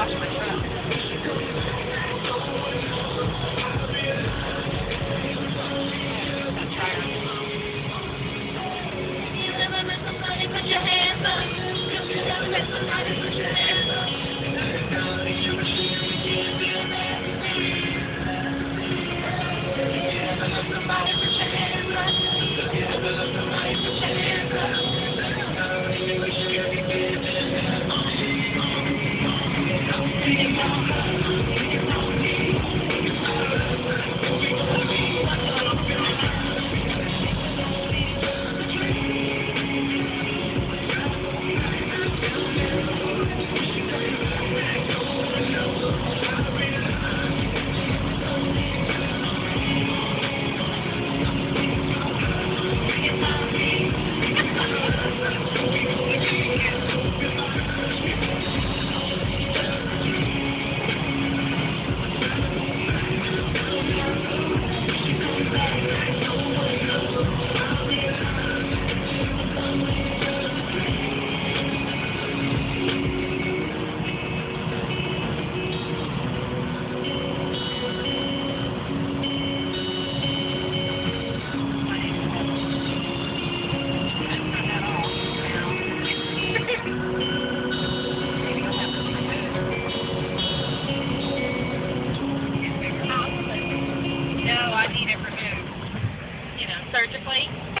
wash my truck. need it removed, you know, surgically.